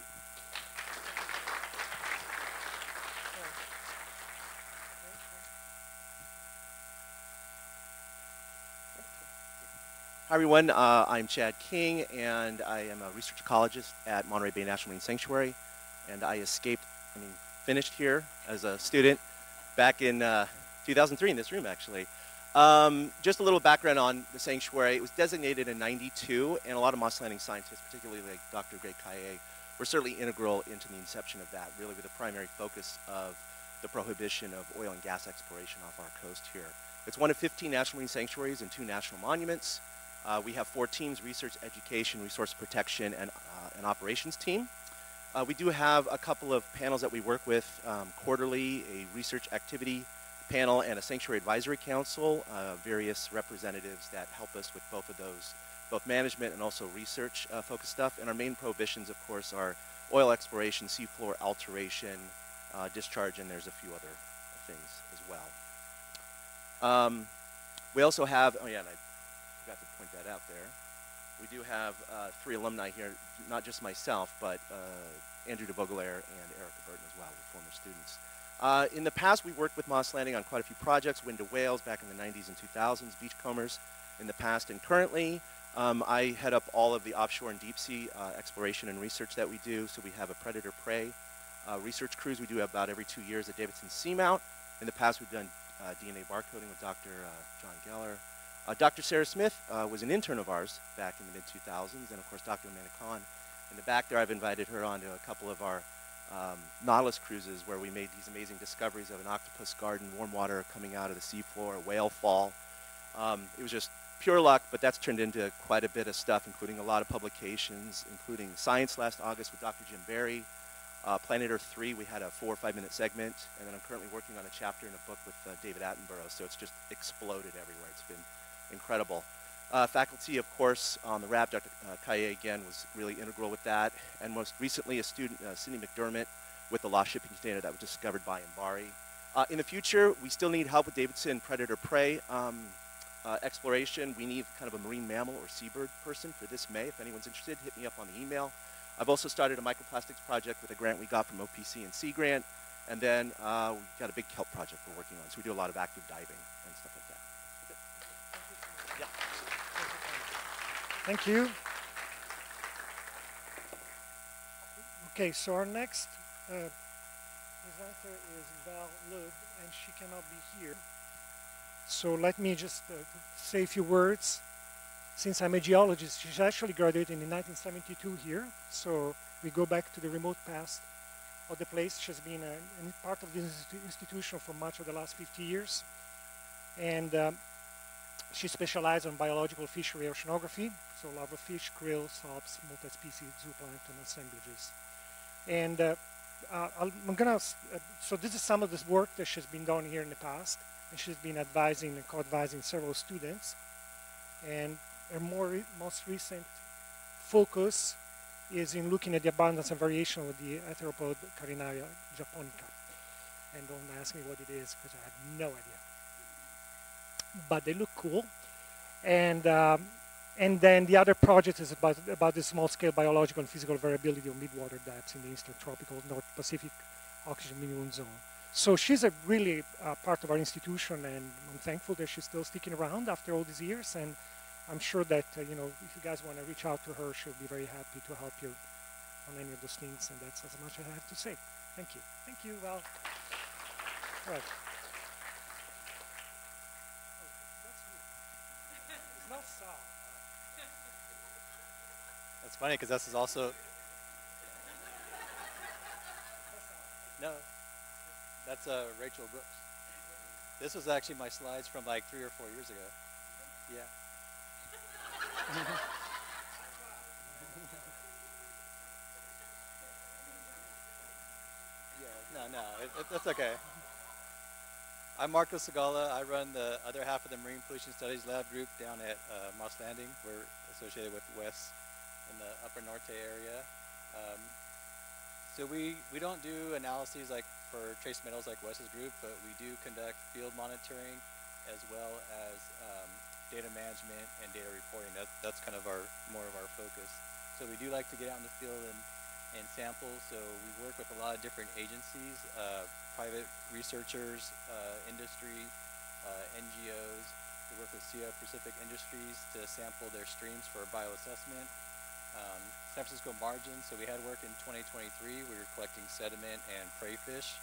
Hi everyone, uh, I'm Chad King and I am a research ecologist at Monterey Bay National Marine Sanctuary and I escaped, I mean finished here as a student back in uh, 2003 in this room actually. Um, just a little background on the sanctuary. It was designated in 92 and a lot of Moss Landing scientists, particularly like Dr. Greg Kaye, were certainly integral into the inception of that, really with the primary focus of the prohibition of oil and gas exploration off our coast here. It's one of 15 national marine sanctuaries and two national monuments. Uh, we have four teams, research, education, resource protection, and uh, an operations team. Uh, we do have a couple of panels that we work with um, quarterly, a research activity panel and a sanctuary advisory council, uh, various representatives that help us with both of those, both management and also research uh, focused stuff. And our main prohibitions, of course, are oil exploration, seafloor alteration, uh, discharge, and there's a few other things as well. Um, we also have, oh yeah, and I forgot to point that out there. We do have uh, three alumni here, not just myself, but uh, Andrew de and Erica Burton as well, former students. Uh, in the past, we worked with Moss Landing on quite a few projects, Wind to Whales back in the 90s and 2000s, Beachcombers in the past and currently. Um, I head up all of the offshore and deep sea uh, exploration and research that we do. So we have a predator-prey uh, research cruise we do about every two years at Davidson Seamount. In the past, we've done uh, DNA barcoding with Dr. John Geller. Uh, Dr. Sarah Smith uh, was an intern of ours back in the mid 2000s, and of course, Dr. Amanda Kahn. In the back there, I've invited her onto a couple of our um, Nautilus cruises where we made these amazing discoveries of an octopus garden, warm water coming out of the seafloor, a whale fall. Um, it was just pure luck, but that's turned into quite a bit of stuff, including a lot of publications, including Science last August with Dr. Jim Barry, Uh, Planet Earth 3, we had a four or five minute segment, and then I'm currently working on a chapter in a book with uh, David Attenborough, so it's just exploded everywhere. It's been incredible. Uh, faculty, of course, on the RAB, Dr. Uh, Kaye again was really integral with that, and most recently a student, uh, Cindy McDermott, with the lost shipping container that was discovered by MBARI. Uh, in the future, we still need help with Davidson predator-prey um, uh, exploration. We need kind of a marine mammal or seabird person for this May. If anyone's interested, hit me up on the email. I've also started a microplastics project with a grant we got from OPC and Sea Grant, and then uh, we've got a big kelp project we're working on. So we do a lot of active diving and stuff like Thank you. Okay, so our next uh, presenter is Val Loeb, and she cannot be here. So let me just uh, say a few words. Since I'm a geologist, she's actually graduated in 1972 here, so we go back to the remote past of the place. She's been a, a part of this institution for much of the last 50 years, and um, she specialized on biological fishery oceanography, so larval fish, krill, salps, multi-species zooplankton assemblages. And uh, uh, I'm gonna, uh, so this is some of this work that she's been done here in the past, and she's been advising and co-advising several students. And her more re most recent focus is in looking at the abundance and variation of the arthropod Carinaria japonica. And don't ask me what it is because I have no idea. But they look cool. And um, and then the other project is about, about the small-scale biological and physical variability of midwater depths in the eastern tropical North Pacific oxygen minimum zone. So she's a really uh, part of our institution, and I'm thankful that she's still sticking around after all these years. And I'm sure that uh, you know if you guys want to reach out to her, she'll be very happy to help you on any of those things. And that's as much as I have to say. Thank you. Thank you. All right. It's not Sal. That's funny because this is also. No, that's uh, Rachel Brooks. This was actually my slides from like three or four years ago. Yeah. *laughs* yeah, no, no, it, it, that's okay. I'm Marco Sigala. I run the other half of the Marine Pollution Studies Lab group down at uh, Moss Landing. We're associated with Wes in the Upper Norte area. Um, so we, we don't do analyses like for trace metals like Wes's group, but we do conduct field monitoring as well as um, data management and data reporting. That, that's kind of our more of our focus. So we do like to get out in the field and, and samples. So we work with a lot of different agencies, uh, private researchers, uh, industry, uh, NGOs. We work with Sierra Pacific Industries to sample their streams for bioassessment. Um, San Francisco margin, so we had work in 2023. We were collecting sediment and prey fish.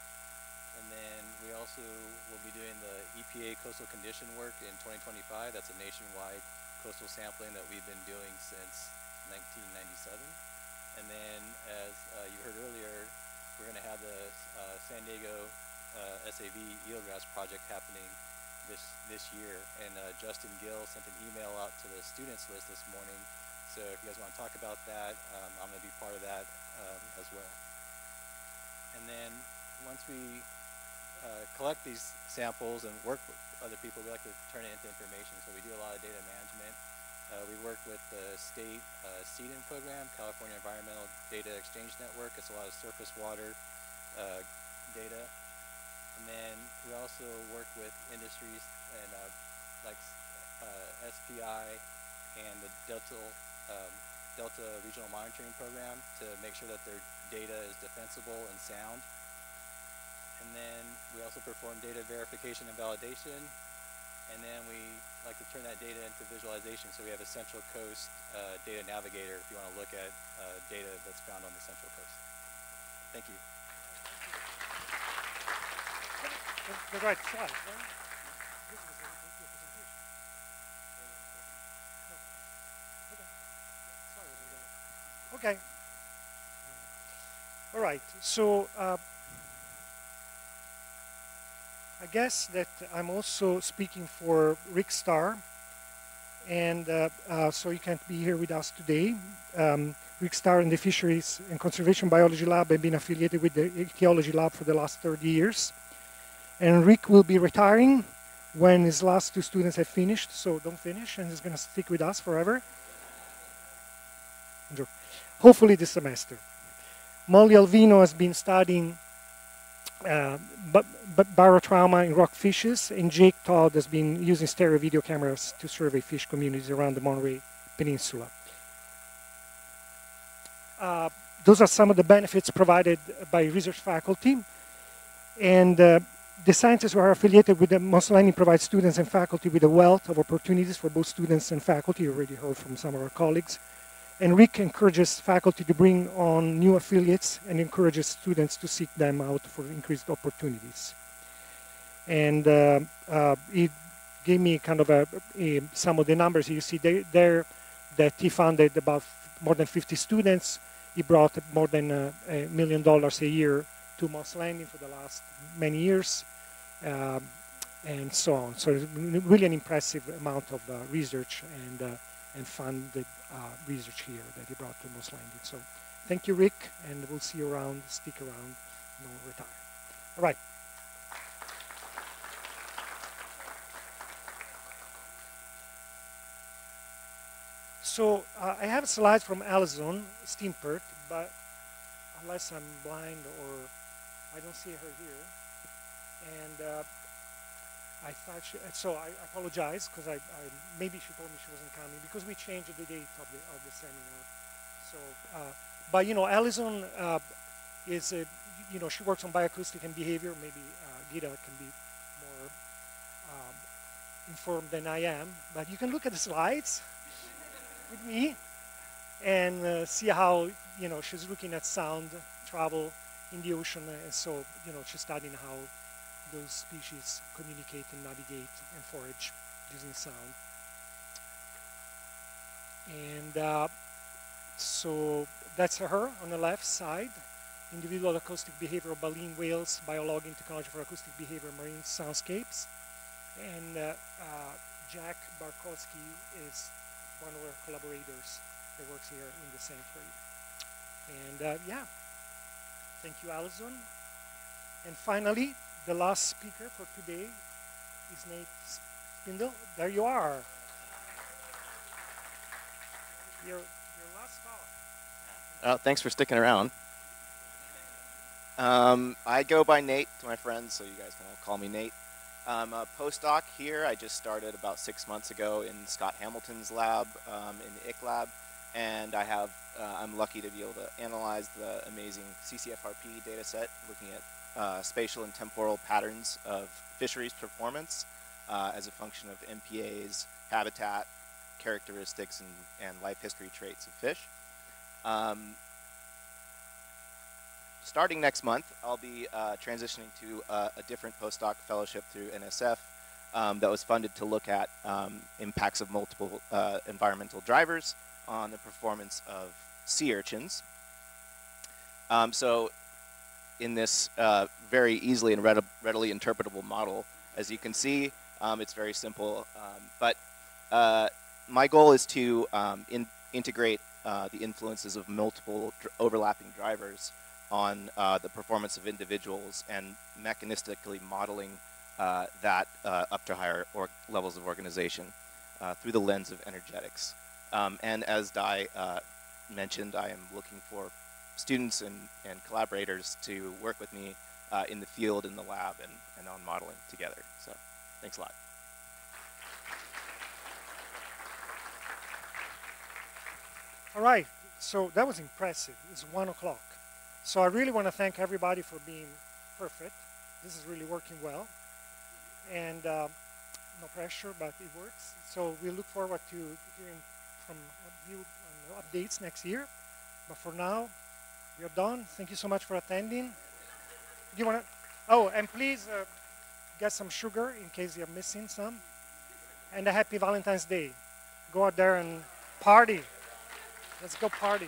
And then we also will be doing the EPA coastal condition work in 2025. That's a nationwide coastal sampling that we've been doing since 1997. And then, as uh, you heard earlier, we're going to have the uh, San Diego uh, SAV eelgrass project happening this this year. And uh, Justin Gill sent an email out to the students list this morning. So if you guys want to talk about that, um, I'm going to be part of that um, as well. And then once we uh, collect these samples and work with other people, we like to turn it into information. So we do a lot of data management. Uh, we work with the state uh, program, California Environmental Data Exchange Network. It's a lot of surface water uh, data. And then we also work with industries and uh, like uh, SPI and the Delta, um, Delta Regional Monitoring Program to make sure that their data is defensible and sound. And then we also perform data verification and validation. And then we like to turn that data into visualization. So we have a Central Coast uh, Data Navigator if you want to look at uh, data that's found on the Central Coast. Thank you. The right slide? Okay. All right. So uh, I guess that I'm also speaking for Rick Starr, and uh, uh, so you can't be here with us today. Um, Rick Starr in the Fisheries and Conservation Biology Lab have been affiliated with the Ichthyology Lab for the last 30 years. And Rick will be retiring when his last two students have finished, so don't finish, and he's going to stick with us forever. Hopefully this semester. Molly Alvino has been studying uh, barotrauma in rock fishes, and Jake Todd has been using stereo video cameras to survey fish communities around the Monterey Peninsula. Uh, those are some of the benefits provided by research faculty. And uh, the scientists who are affiliated with the Moss Landing provide students and faculty with a wealth of opportunities for both students and faculty. You already heard from some of our colleagues. And Rick encourages faculty to bring on new affiliates and encourages students to seek them out for increased opportunities. And uh, uh, it gave me kind of a, a, some of the numbers you see there, there that he funded about more than 50 students. He brought more than a, a million dollars a year to Moss Landing for the last many years, um, and so on. So really an impressive amount of uh, research and uh, and funded uh, research here that he brought to Moss Landing. So thank you, Rick, and we'll see you around. Stick around. No retire. All right. So uh, I have slides from Alison Stimpert, but unless I'm blind or I don't see her here. And uh, I thought she, so I apologize because I, I, maybe she told me she wasn't coming because we changed the date of the of the seminar. So, uh, but you know, Alison uh, is a, you know she works on bioacoustic and behavior. Maybe uh, Gitte can be more um, informed than I am. But you can look at the slides with me and uh, see how you know she's looking at sound travel in the ocean, and so you know she's studying how those species communicate and navigate and forage using sound. And uh, so that's her on the left side. Individual acoustic behavior of baleen whales, biologging technology for acoustic behavior marine soundscapes. And uh, uh, Jack Barkowski is one of our collaborators that works here in the sanctuary. And uh, yeah, thank you, Alison. And finally, the last speaker for today is Nate Spindel. There you are. Your, your last. Oh, thanks for sticking around. Um, I go by Nate to my friends, so you guys can all call me Nate. I'm a postdoc here. I just started about six months ago in Scott Hamilton's lab um, in the IC lab, and I have uh, I'm lucky to be able to analyze the amazing CCFRP data set, looking at uh, spatial and temporal patterns of fisheries performance uh, as a function of MPAs, habitat, characteristics, and, and life history traits of fish. Um, starting next month, I'll be uh, transitioning to uh, a different postdoc fellowship through NSF um, that was funded to look at um, impacts of multiple uh, environmental drivers on the performance of sea urchins. Um, so in this uh, very easily and readily interpretable model. As you can see, um, it's very simple. Um, but uh, my goal is to um, in integrate uh, the influences of multiple dr overlapping drivers on uh, the performance of individuals and mechanistically modeling uh, that uh, up to higher levels of organization through the lens of energetics. Um, and as Dai mentioned, I am looking for students and, and collaborators to work with me uh, in the field, in the lab, and, and on modeling together. So thanks a lot. All right, so that was impressive. It's one o'clock. So I really want to thank everybody for being perfect. This is really working well. And uh, no pressure, but it works. So we look forward to hearing from you on updates next year. But for now, are done. Thank you so much for attending. Do you want to? Oh, and please uh, get some sugar in case you're missing some. And a happy Valentine's Day. Go out there and party. Let's go party.